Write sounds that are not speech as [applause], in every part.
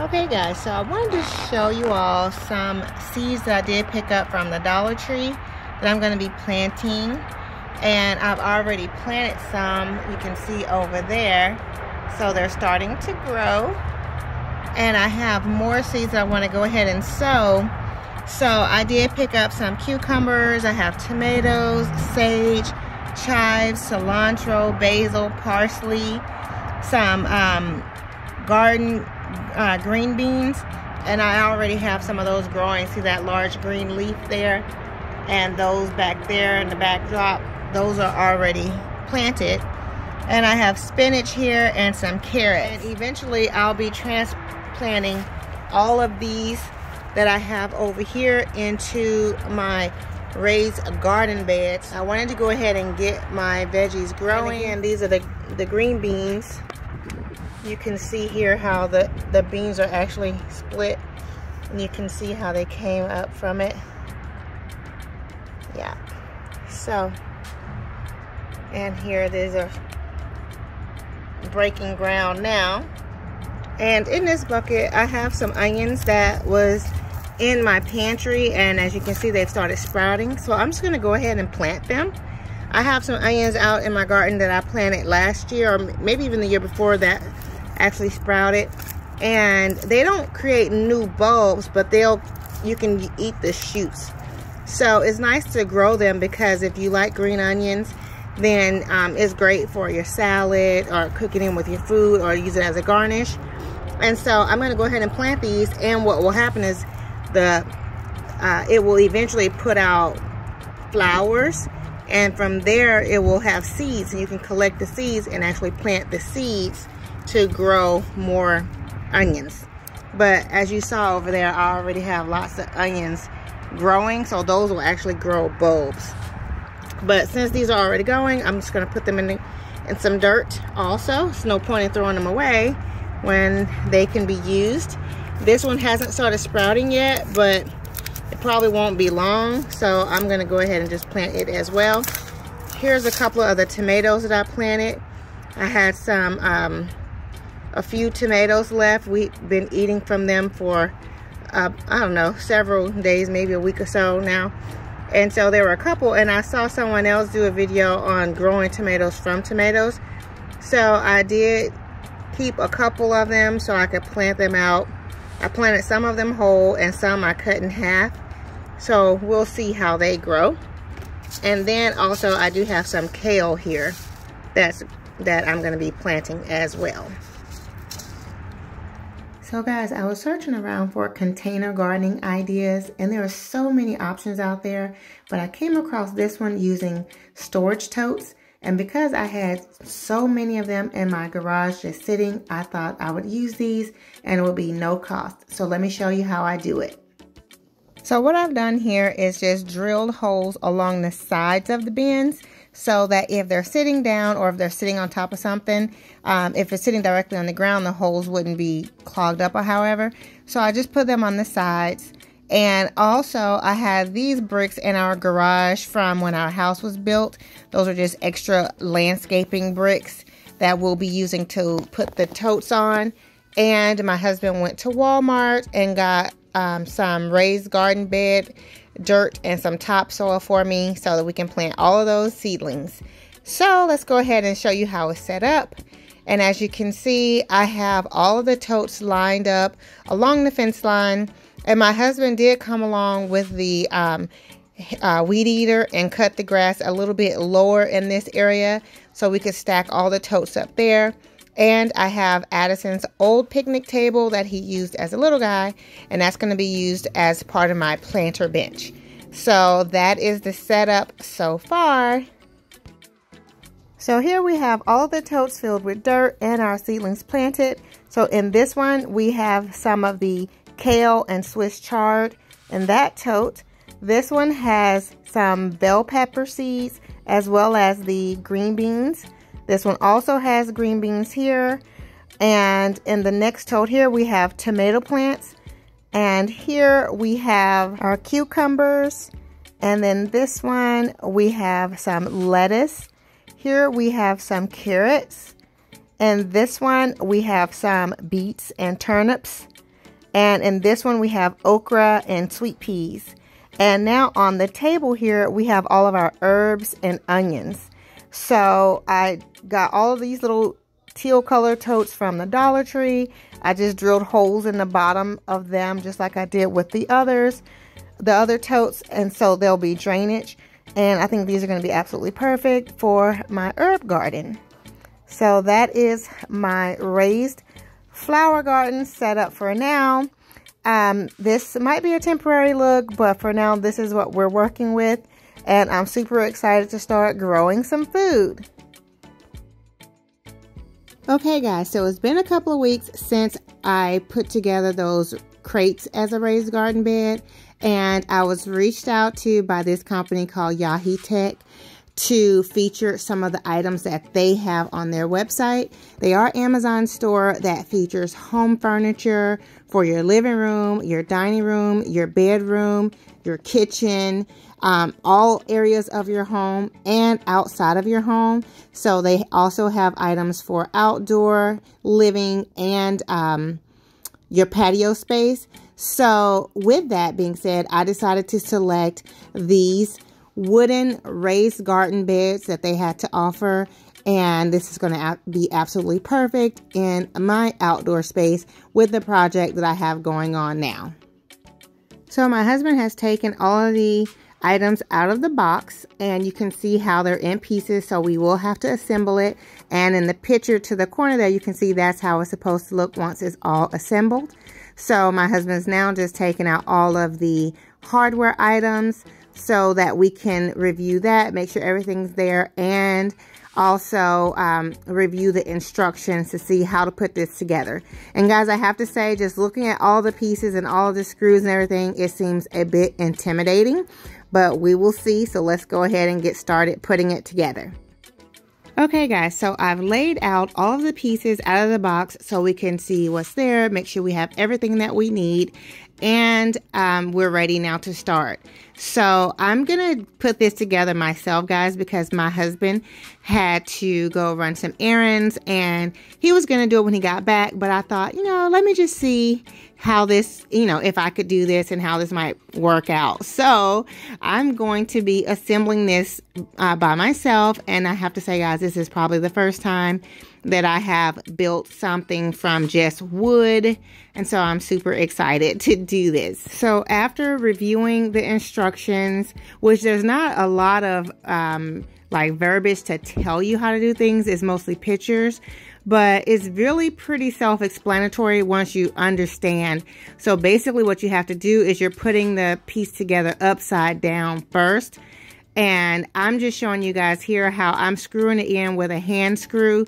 Okay guys, so I wanted to show you all some seeds that I did pick up from the Dollar Tree that I'm going to be planting. And I've already planted some, you can see over there. So they're starting to grow. And I have more seeds I want to go ahead and sow. So I did pick up some cucumbers, I have tomatoes, sage, chives, cilantro, basil, parsley, some um, garden uh, green beans and I already have some of those growing. See that large green leaf there? And those back there in the backdrop those are already planted. And I have spinach here and some carrots. And eventually I'll be transplanting all of these that I have over here into my raised garden beds. I wanted to go ahead and get my veggies growing. and these are the the green beans you can see here how the, the beans are actually split. And you can see how they came up from it. Yeah. So, and here these are breaking ground now. And in this bucket, I have some onions that was in my pantry. And as you can see, they've started sprouting. So I'm just going to go ahead and plant them. I have some onions out in my garden that I planted last year or maybe even the year before that actually sprouted and they don't create new bulbs but they'll you can eat the shoots. So it's nice to grow them because if you like green onions then um, it's great for your salad or cooking in with your food or use it as a garnish. And so I'm going to go ahead and plant these and what will happen is the uh, it will eventually put out flowers and from there it will have seeds and you can collect the seeds and actually plant the seeds to grow more onions. But as you saw over there, I already have lots of onions growing. So those will actually grow bulbs. But since these are already going, I'm just going to put them in, the, in some dirt also. It's no point in throwing them away when they can be used. This one hasn't started sprouting yet, but it probably won't be long. So I'm going to go ahead and just plant it as well. Here's a couple of other tomatoes that I planted. I had some um, a few tomatoes left. We've been eating from them for, uh, I don't know, several days, maybe a week or so now. And so there were a couple, and I saw someone else do a video on growing tomatoes from tomatoes. So I did keep a couple of them so I could plant them out. I planted some of them whole and some I cut in half. So we'll see how they grow. And then also I do have some kale here that's that I'm going to be planting as well. So guys, I was searching around for container gardening ideas and there are so many options out there, but I came across this one using storage totes. And because I had so many of them in my garage just sitting, I thought I would use these and it would be no cost. So let me show you how I do it. So what I've done here is just drilled holes along the sides of the bins so that if they're sitting down or if they're sitting on top of something, um, if it's sitting directly on the ground, the holes wouldn't be clogged up or however. So I just put them on the sides. And also, I have these bricks in our garage from when our house was built. Those are just extra landscaping bricks that we'll be using to put the totes on. And my husband went to Walmart and got um, some raised garden bed dirt and some topsoil for me so that we can plant all of those seedlings. So let's go ahead and show you how it's set up. And as you can see, I have all of the totes lined up along the fence line. And my husband did come along with the um, uh, weed eater and cut the grass a little bit lower in this area so we could stack all the totes up there. And I have Addison's old picnic table that he used as a little guy, and that's going to be used as part of my planter bench. So that is the setup so far. So here we have all the totes filled with dirt and our seedlings planted. So in this one, we have some of the kale and Swiss chard in that tote. This one has some bell pepper seeds as well as the green beans. This one also has green beans here. And in the next tote here, we have tomato plants. And here we have our cucumbers. And then this one, we have some lettuce. Here we have some carrots. And this one, we have some beets and turnips. And in this one, we have okra and sweet peas. And now on the table here, we have all of our herbs and onions. So I got all of these little teal color totes from the Dollar Tree. I just drilled holes in the bottom of them just like I did with the others, the other totes. And so there'll be drainage. And I think these are going to be absolutely perfect for my herb garden. So that is my raised flower garden set up for now. Um, this might be a temporary look, but for now, this is what we're working with. And I'm super excited to start growing some food. Okay, guys, so it's been a couple of weeks since I put together those crates as a raised garden bed. And I was reached out to by this company called Yaheetech to feature some of the items that they have on their website. They are Amazon store that features home furniture for your living room, your dining room, your bedroom, your kitchen, um, all areas of your home and outside of your home. So they also have items for outdoor living and um, your patio space. So with that being said, I decided to select these wooden raised garden beds that they had to offer. And this is going to be absolutely perfect in my outdoor space with the project that I have going on now. So my husband has taken all of the items out of the box and you can see how they're in pieces so we will have to assemble it and in the picture to the corner there you can see that's how it's supposed to look once it's all assembled so my husband's now just taking out all of the hardware items so that we can review that, make sure everything's there, and also um, review the instructions to see how to put this together. And guys, I have to say, just looking at all the pieces and all the screws and everything, it seems a bit intimidating, but we will see. So let's go ahead and get started putting it together. Okay guys, so I've laid out all of the pieces out of the box so we can see what's there, make sure we have everything that we need, and um, we're ready now to start. So I'm to put this together myself, guys, because my husband had to go run some errands and he was to do it when he got back. But I thought, you know, let me just see how this, you know, if I could do this and how this might work out. So I'm going to be assembling this uh, by myself. And I have to say, guys, this is probably the first time that I have built something from just wood. And so I'm super excited to do this. So after reviewing the instructions, which there's not a lot of um, like verbiage to tell you how to do things, it's mostly pictures but it's really pretty self-explanatory once you understand. So basically what you have to do is you're putting the piece together upside down first. And I'm just showing you guys here how I'm screwing it in with a hand screw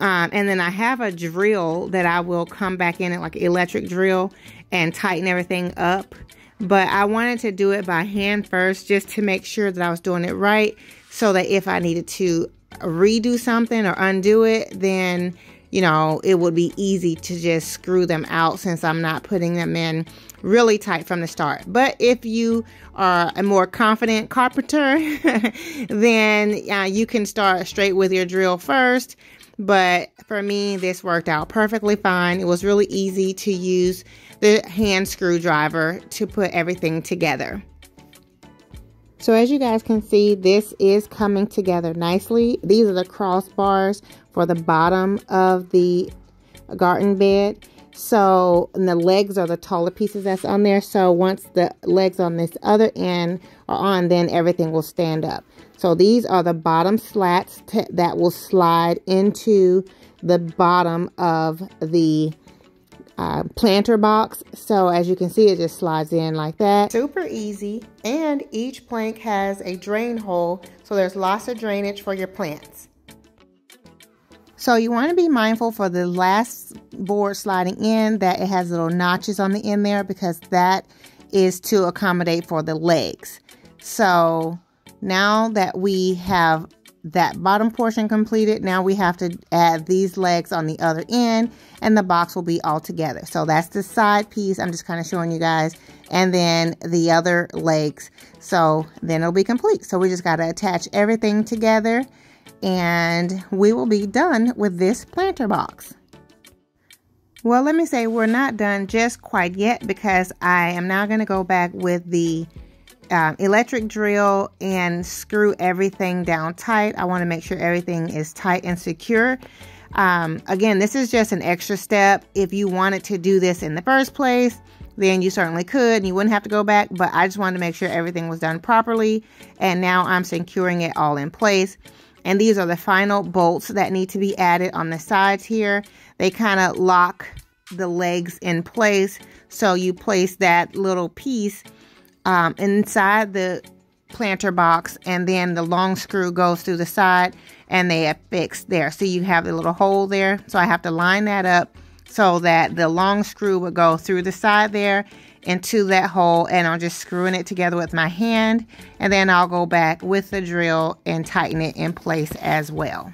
um, and then I have a drill that I will come back in it like electric drill and tighten everything up. But I wanted to do it by hand first just to make sure that I was doing it right so that if I needed to redo something or undo it, then, you know, it would be easy to just screw them out since I'm not putting them in really tight from the start. But if you are a more confident carpenter, [laughs] then uh, you can start straight with your drill first but for me, this worked out perfectly fine. It was really easy to use the hand screwdriver to put everything together. So as you guys can see, this is coming together nicely. These are the crossbars for the bottom of the garden bed. So, the legs are the taller pieces that's on there. So once the legs on this other end are on, then everything will stand up. So these are the bottom slats that will slide into the bottom of the uh, planter box. So as you can see, it just slides in like that. Super easy. And each plank has a drain hole. So there's lots of drainage for your plants. So you want to be mindful for the last board sliding in that it has little notches on the end there because that is to accommodate for the legs. So now that we have that bottom portion completed, now we have to add these legs on the other end and the box will be all together. So that's the side piece. I'm just kind of showing you guys. And then the other legs. So then it'll be complete. So we just got to attach everything together and we will be done with this planter box. Well, let me say we're not done just quite yet because I am now going to go back with the uh, electric drill and screw everything down tight. I want to make sure everything is tight and secure. Um, again, this is just an extra step. If you wanted to do this in the first place, then you certainly could and you wouldn't have to go back. But I just wanted to make sure everything was done properly. And now I'm securing it all in place. And these are the final bolts that need to be added on the sides here. They kind of lock the legs in place. So you place that little piece um, inside the planter box and then the long screw goes through the side and they are fixed there. So you have the little hole there. So I have to line that up so that the long screw would go through the side there into that hole and I'm just screwing it together with my hand and then I'll go back with the drill and tighten it in place as well.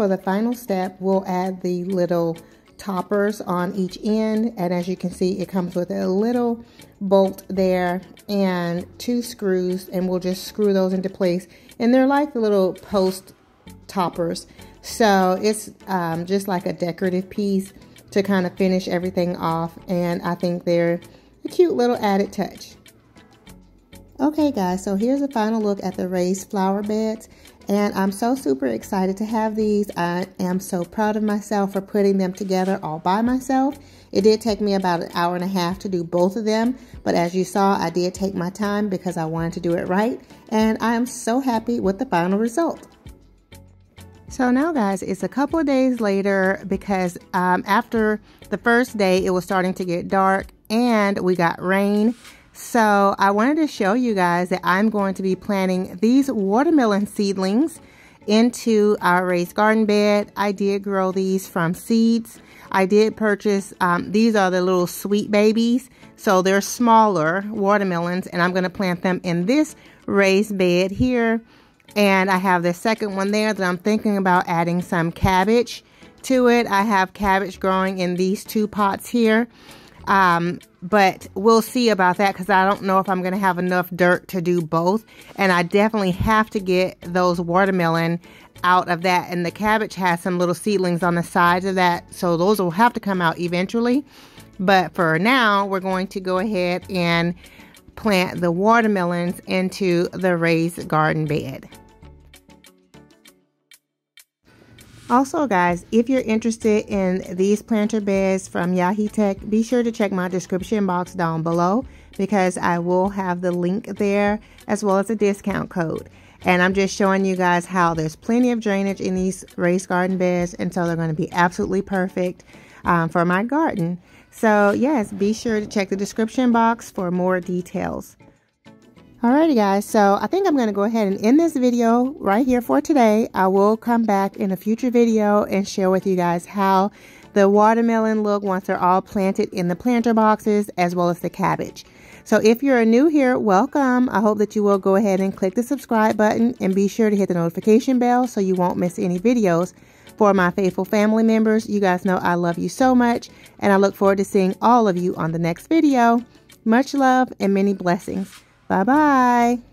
For the final step, we'll add the little toppers on each end. And as you can see, it comes with a little bolt there and two screws and we'll just screw those into place. And they're like little post toppers. So it's um, just like a decorative piece to kind of finish everything off. And I think they're a cute little added touch. Okay guys, so here's a final look at the raised flower beds. And I'm so super excited to have these. I am so proud of myself for putting them together all by myself. It did take me about an hour and a half to do both of them. But as you saw, I did take my time because I wanted to do it right. And I am so happy with the final result. So now guys, it's a couple of days later because um, after the first day, it was starting to get dark and we got rain. So I wanted to show you guys that I'm going to be planting these watermelon seedlings into our raised garden bed. I did grow these from seeds. I did purchase, um, these are the little sweet babies. So they're smaller watermelons and I'm going to plant them in this raised bed here. And I have the second one there that I'm thinking about adding some cabbage to it. I have cabbage growing in these two pots here. Um, but we'll see about that because I don't know if I'm going to have enough dirt to do both. And I definitely have to get those watermelon out of that. And the cabbage has some little seedlings on the sides of that. So those will have to come out eventually. But for now, we're going to go ahead and plant the watermelons into the raised garden bed. Also, guys, if you're interested in these planter beds from Yaheetech, be sure to check my description box down below because I will have the link there as well as a discount code. And I'm just showing you guys how there's plenty of drainage in these raised garden beds, and so they're going to be absolutely perfect um, for my garden. So, yes, be sure to check the description box for more details. Alrighty guys, so I think I'm going to go ahead and end this video right here for today. I will come back in a future video and share with you guys how the watermelon look once they're all planted in the planter boxes as well as the cabbage. So if you're new here, welcome. I hope that you will go ahead and click the subscribe button and be sure to hit the notification bell so you won't miss any videos. For my faithful family members, you guys know I love you so much and I look forward to seeing all of you on the next video. Much love and many blessings. Bye bye.